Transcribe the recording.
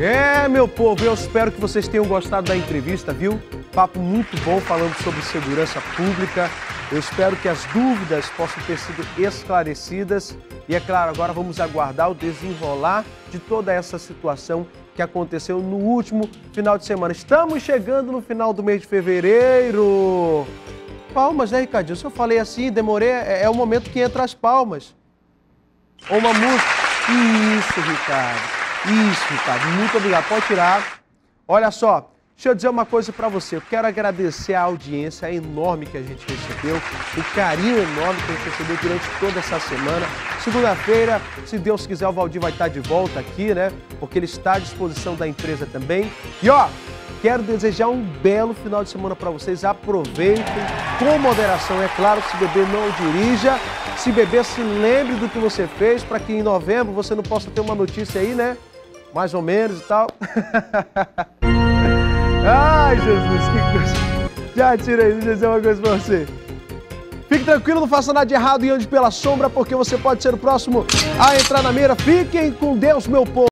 É, meu povo, eu espero que vocês tenham gostado da entrevista, viu? Papo muito bom falando sobre segurança pública. Eu espero que as dúvidas possam ter sido esclarecidas. E é claro, agora vamos aguardar o desenrolar de toda essa situação que aconteceu no último final de semana. Estamos chegando no final do mês de fevereiro. Palmas, né, Ricardinho? Se eu falei assim, demorei, é, é o momento que entra as palmas. Ou uma música. Isso, Ricardo. Isso, Ricardo. Muito obrigado. Pode tirar. Olha só, deixa eu dizer uma coisa para você. Eu quero agradecer a audiência enorme que a gente recebeu, o carinho enorme que a gente recebeu durante toda essa semana. Segunda-feira, se Deus quiser, o Valdir vai estar de volta aqui, né? Porque ele está à disposição da empresa também. E ó, quero desejar um belo final de semana para vocês. Aproveitem com moderação, é claro. Se beber, não dirija. Se beber, se lembre do que você fez para que em novembro você não possa ter uma notícia aí, né? Mais ou menos e tal. Ai, Jesus, que coisa. Já tira aí, deixa eu dizer uma coisa pra você. Fique tranquilo, não faça nada de errado e ande pela sombra, porque você pode ser o próximo a entrar na mira. Fiquem com Deus, meu povo.